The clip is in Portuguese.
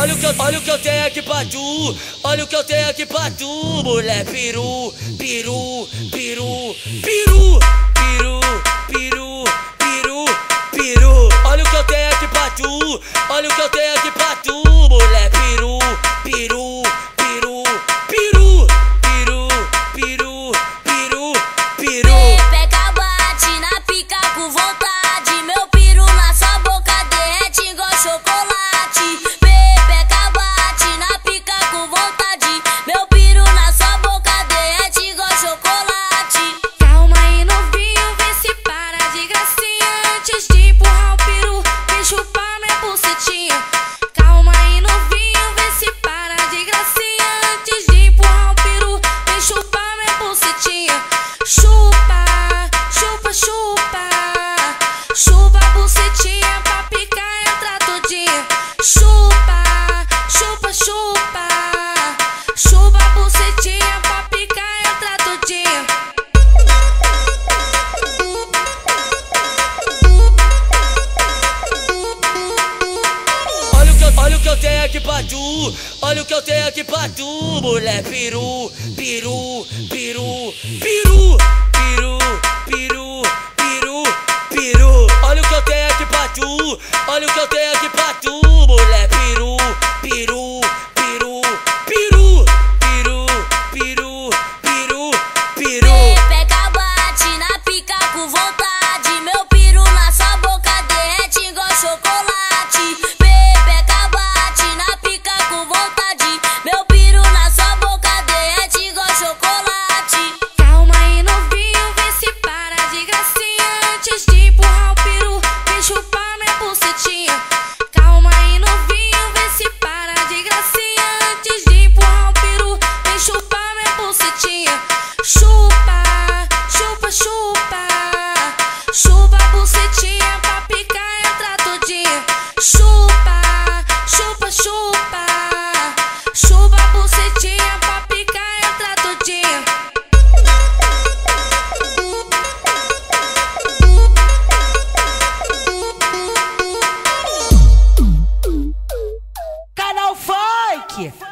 Olha o que eu, olha o que eu tenho aqui pra tu. Olha o que eu tenho aqui pra tu, mulher. piru, peru, peru, peru, peru, peru. peru. Olha o que eu tenho aqui pra tu, mulher. Peru, peru, peru, peru. Yeah.